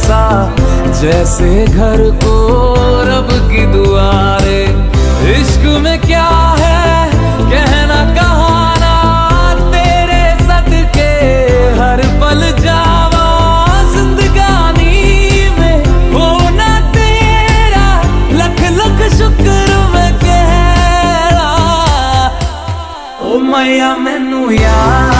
ऐसा जैसे घर को रब की दुआरे। इश्क में क्या है? कहना कहाना, तेरे सद के हर पल जावा जिंदगानी में। होना तेरा, लख लख शुक्र मैं कहरा। ओ मैया, मैनू याद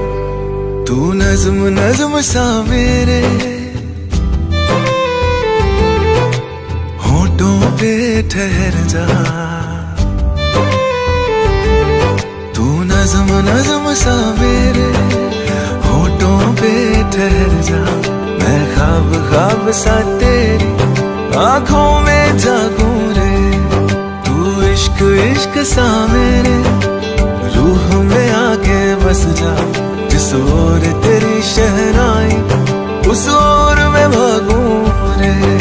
नज्म नज्म सा मेरे होठों पे ठहर जा। तू नज्म नज्म सा मेरे होठों पे ठहर जा। मैं ख्वाब ख्वाब सा तेरी आँखों में जागूं रे। तू इश्क इश्क सा मेरे रूह में आके बस जा। जिस ओर तेरी शहनाई उस और में भागू रे।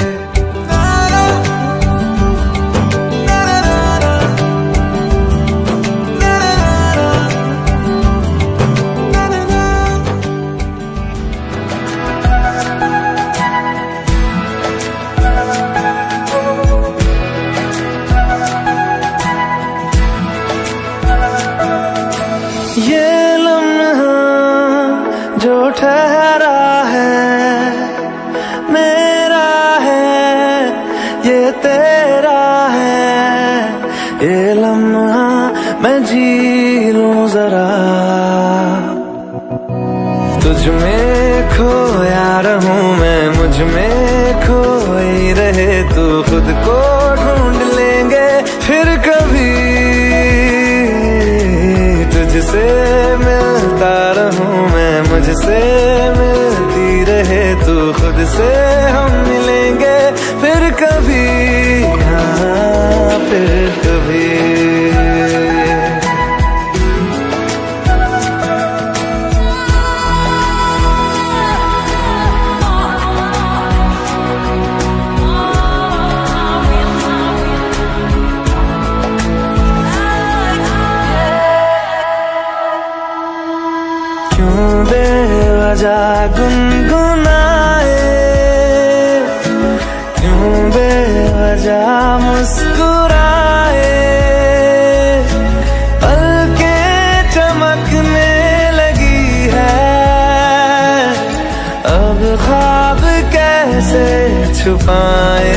छुपाए।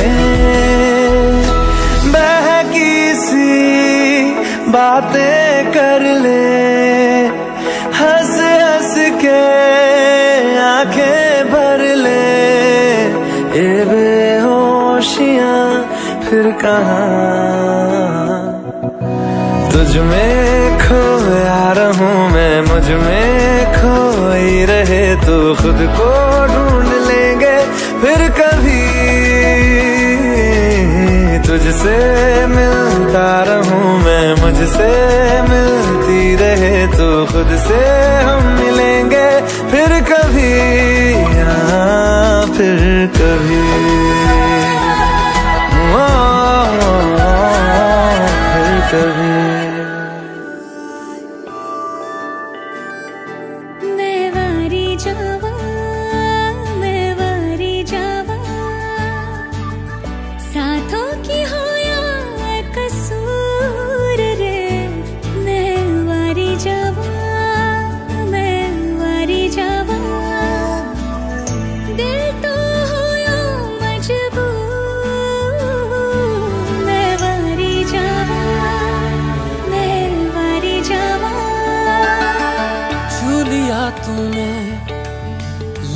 बहकी सी बातें कर ले। हंस हंस के आँखें भर ले। ये बेहोशियाँ फिर कहाँ? तुझ में खोया रहूँ मैं, मुझमें खोई रहे तू खुद को ढूंढ तुझसे मिलता रहूँ मैं मुझसे मिलती रहे तू खुद से हम मिलेंगे फिर कभी फिर कभी। ओ, फिर कभी।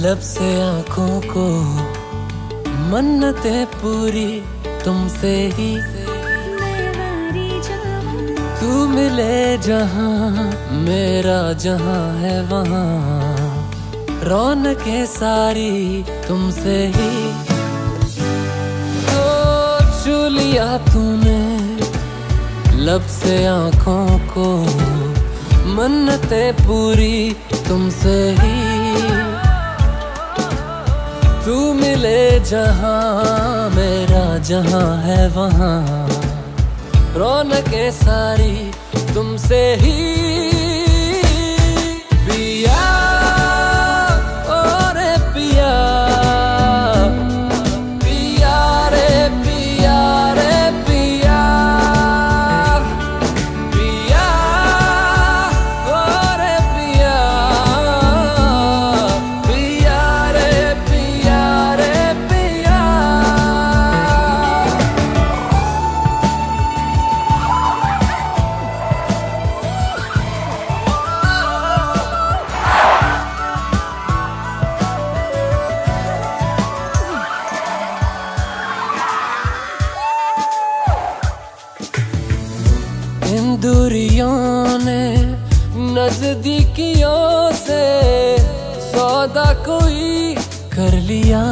लब से आँखों को मन्नतें पूरी तुमसे ही। तू मिले जहाँ, मेरा जहाँ है वहाँ। रौनकें सारी तुमसे ही। तो छू लिया तूने लब से आँखों को मन्नतें पूरी तुमसे ही। तू मिले जहाँ मेरा जहाँ है वहाँ। रौनकें सारी तुमसे ही। पिया नजदीकियों से सौदा कोई कर लिया।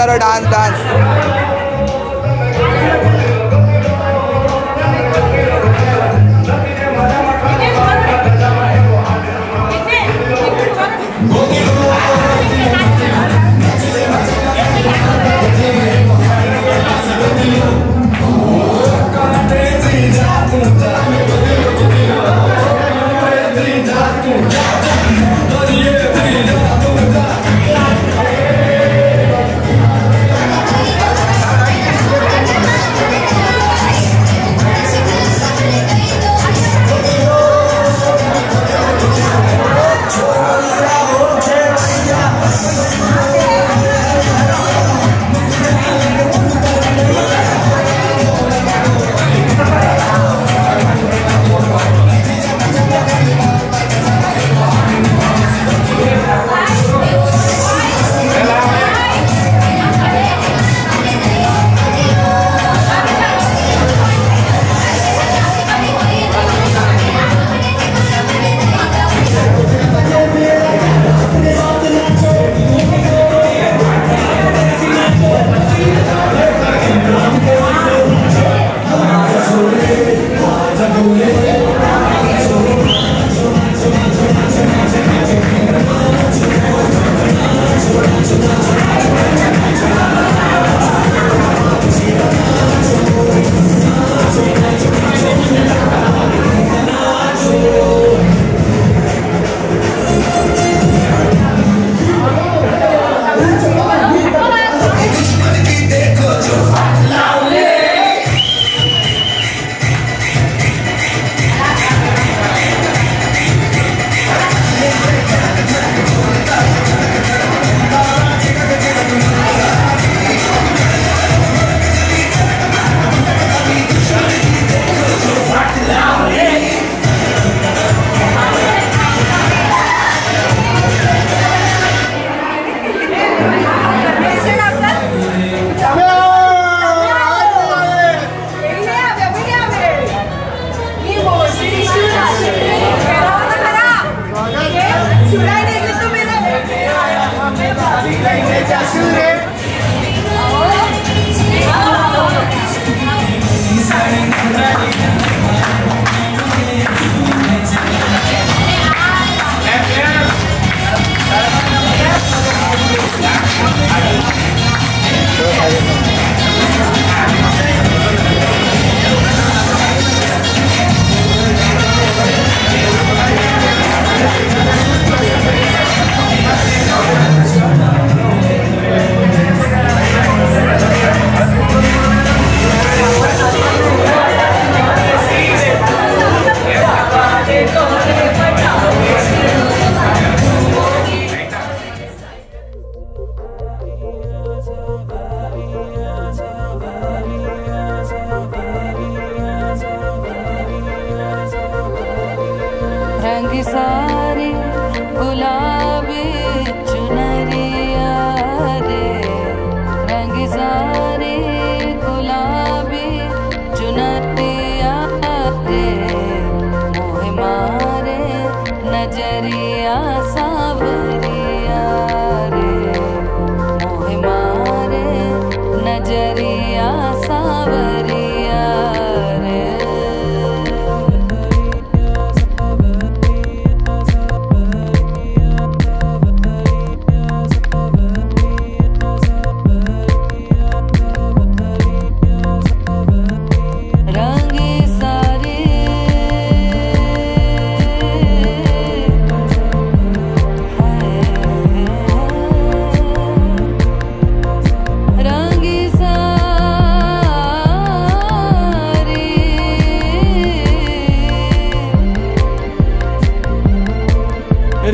करो डांस डांस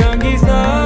रंगी सारी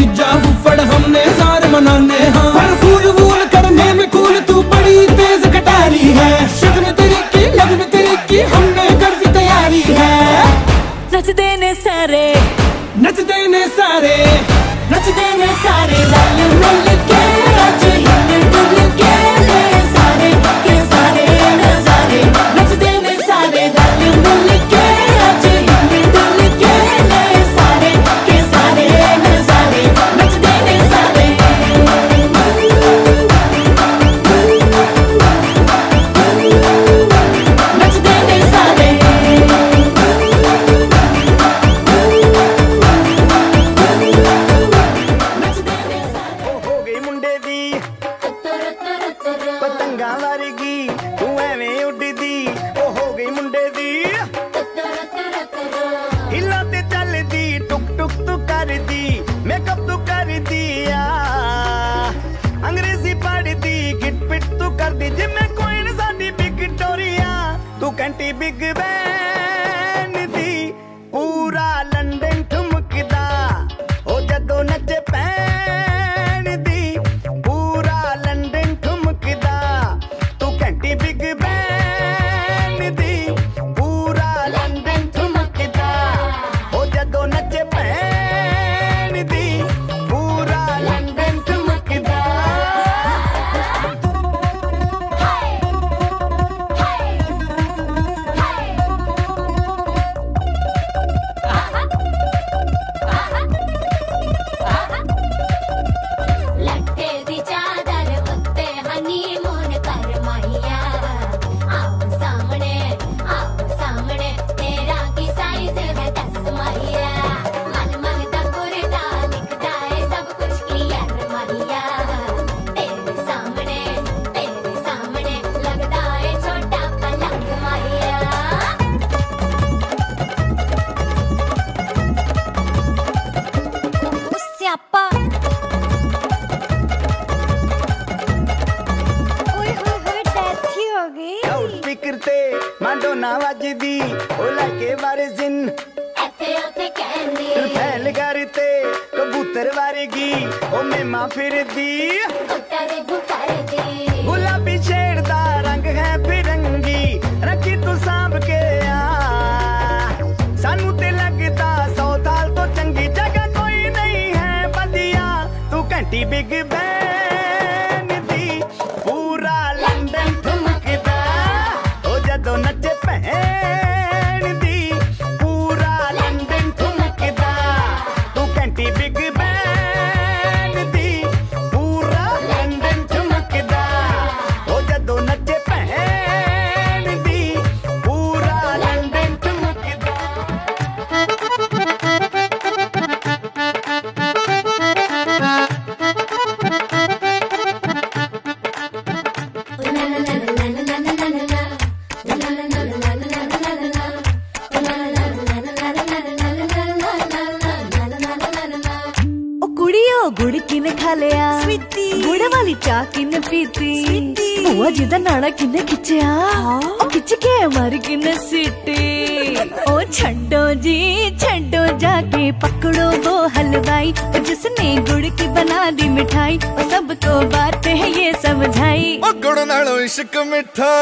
जीजा फुफड़ हमने सार मनाने हाँ। हर फूल वूल करने में कूल तू बड़ी तेज कटारी है। शगन तेरी की लगन तेरी की हमने कर दी तैयारी है। नच देने सारे। नच देने सारे नच देने सारे लाल इश्क मिठा।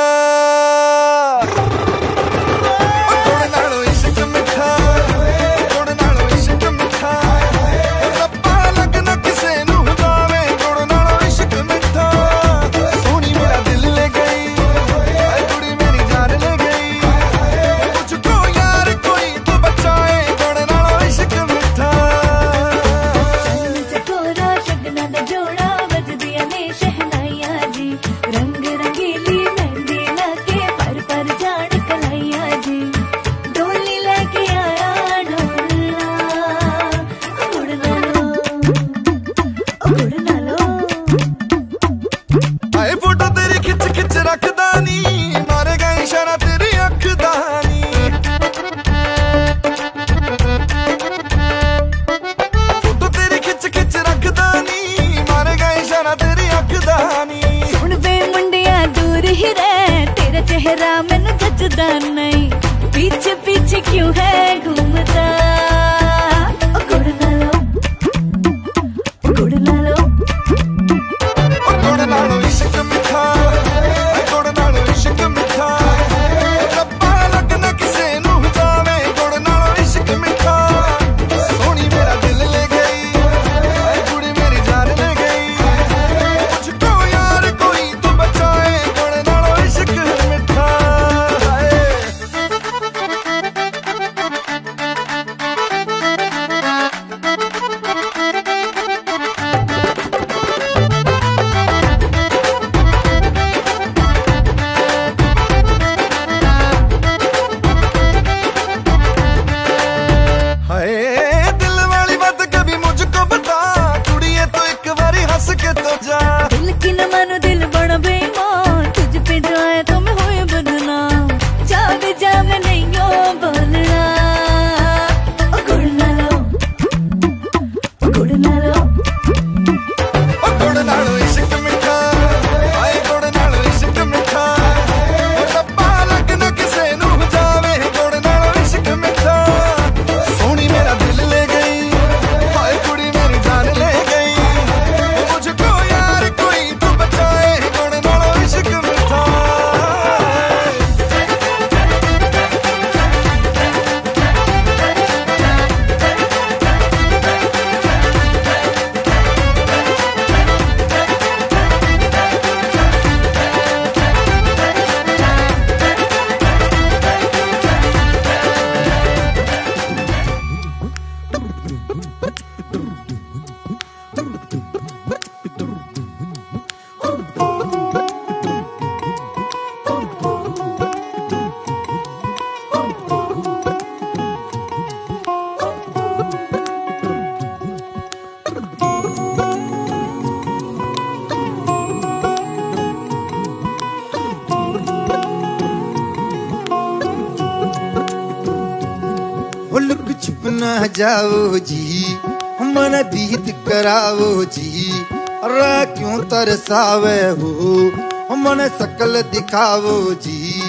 जाओ जी, मन बीत कराओ जी। रा क्यों तरसावे हो? मन सकल दिखाओ जी।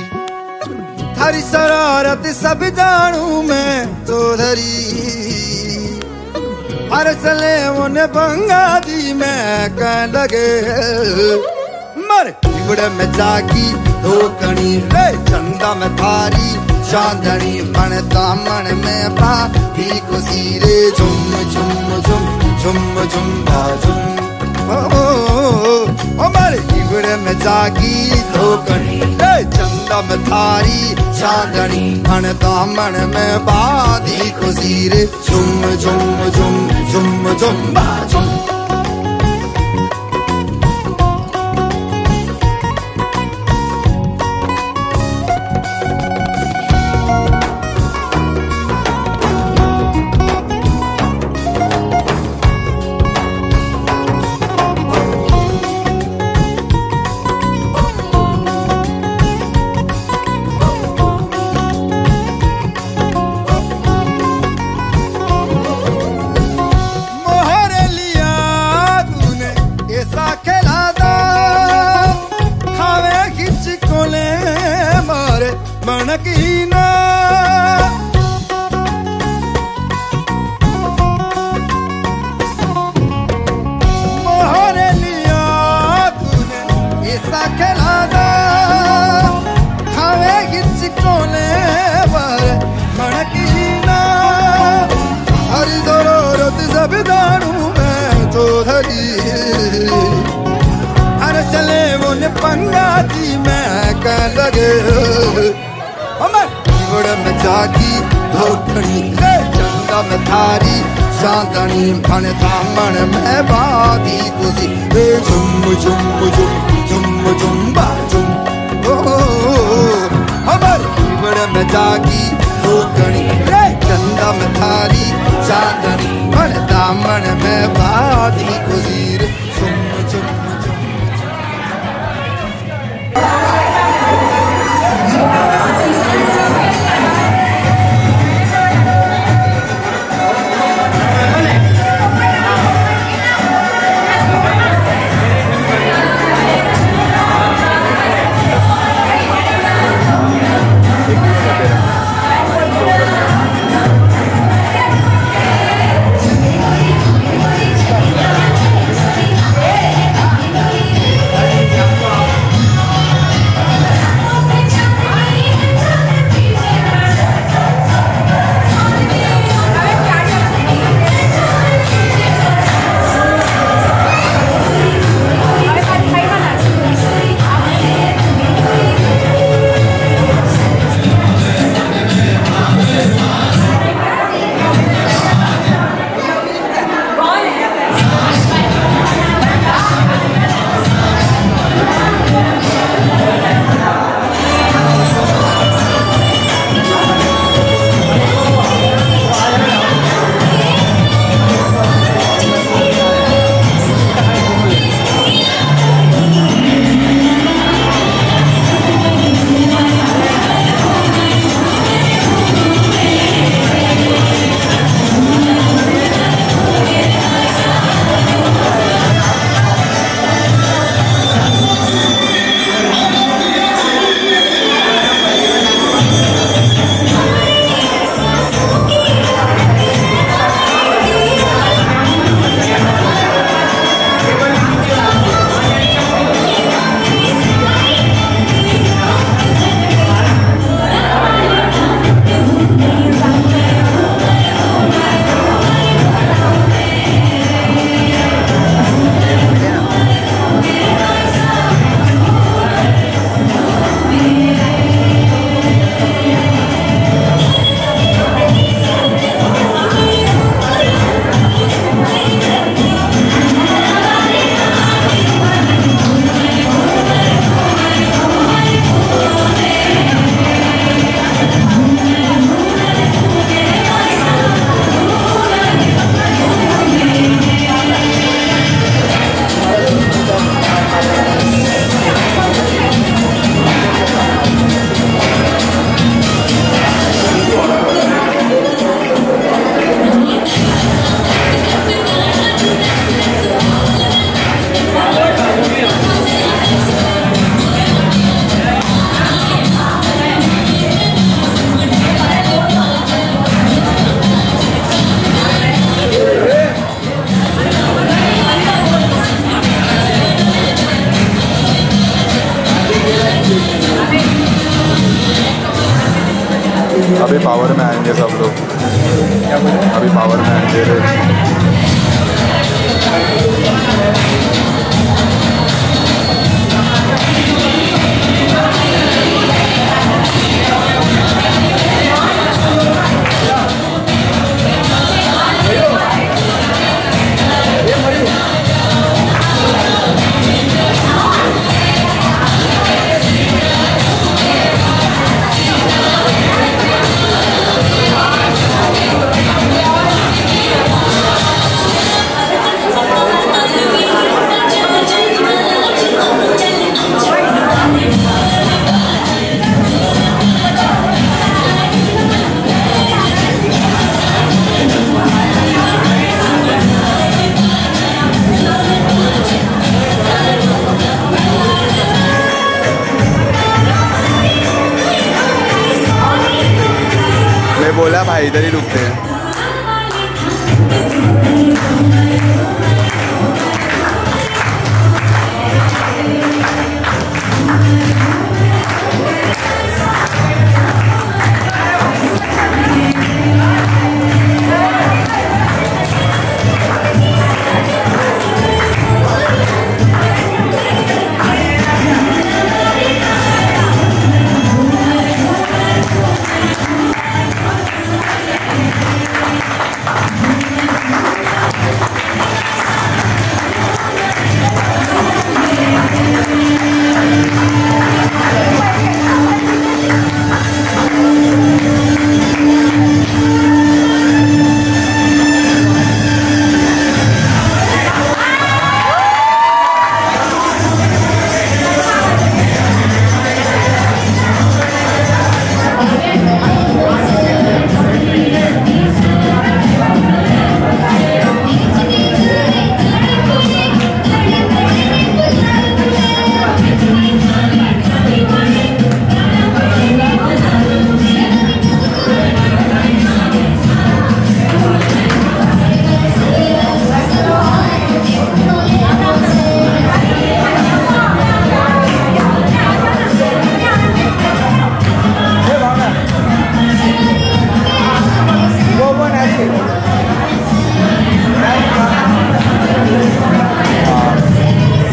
थारी शरारत सब जानू मैं तो धरी। हर सले उन बंगा दी मैं कह लगे। मर में जागी, दो कणी रे, चंदा में थारी चांदनी बन दामन में पा भी खुशी रे झुम झुम झुम झुम झुम बाजुम हमारे जीवन में जागी धोकनी। चंदम थारी चांदनी बन दामन में बाधी खुशी रे झुम झुम झुम झुम झुम झुम। धोखड़ी चंदा में थारी चांदनी फन दामन में बादी खुशी रे झुम झुम झुम झुम झुम बा झुम। ओ, हमार बड़ में जागी धोखड़ी चंदा में थारी चांदनी फन दामन में बादी झुम झुम।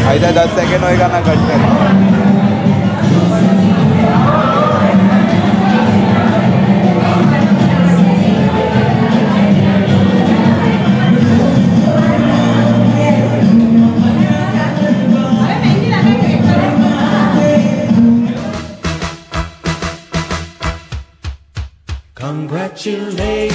間10セケンドいかなかった。Congratulations.